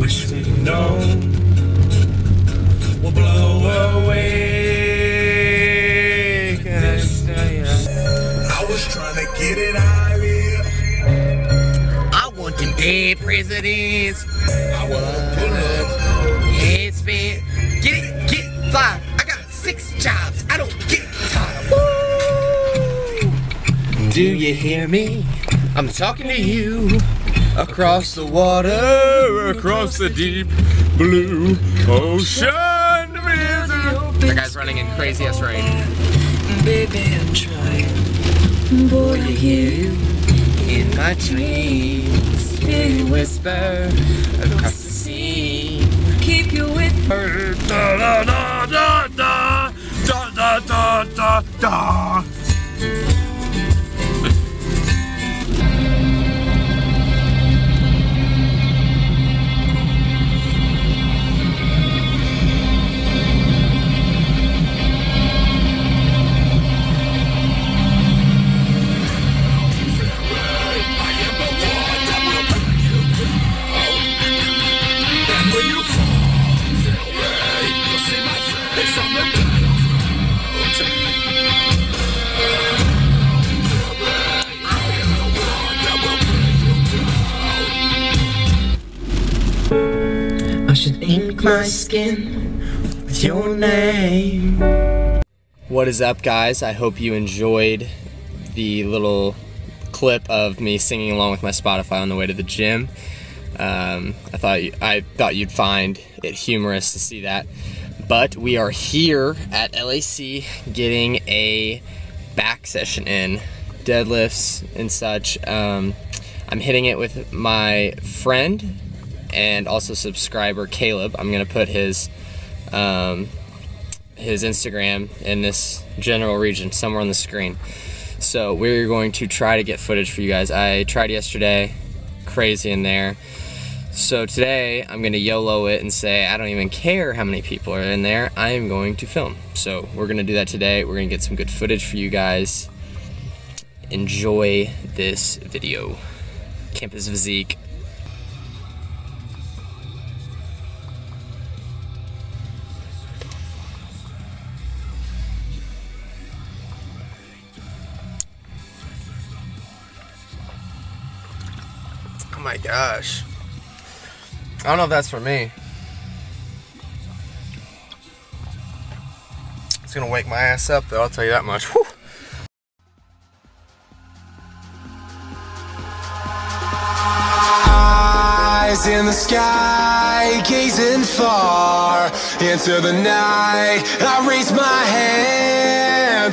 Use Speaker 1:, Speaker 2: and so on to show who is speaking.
Speaker 1: Which we know will blow away. I was trying to get it out here.
Speaker 2: I want them dead presidents.
Speaker 1: I wanna pull up.
Speaker 2: Head spin. Get it, get it, fly. I got six jobs. I don't get tired. Woo! Do you hear me? I'm talking to you. Across the water, across the deep blue ocean. The guy's running in crazy ass rain.
Speaker 3: Baby, I'm trying. Boy, to hear you.
Speaker 2: In my dreams, hear you whisper across the sea.
Speaker 3: Keep you with me.
Speaker 1: Da da da da da da da da da
Speaker 2: I should ink my skin with your name. What is up, guys? I hope you enjoyed the little clip of me singing along with my Spotify on the way to the gym. Um, I thought you, I thought you'd find it humorous to see that. But we are here at LAC getting a back session in, deadlifts and such. Um, I'm hitting it with my friend and also subscriber Caleb. I'm gonna put his um, his Instagram in this general region somewhere on the screen. So we're going to try to get footage for you guys. I tried yesterday, crazy in there. So today I'm gonna YOLO it and say I don't even care how many people are in there. I am going to film. So we're gonna do that today. We're gonna get some good footage for you guys. Enjoy this video. Campus Physique. My gosh. I don't know if that's for me. It's gonna wake my ass up though, I'll tell you that much. Whew.
Speaker 4: Eyes in the sky, gazing far into the night. I raise my hand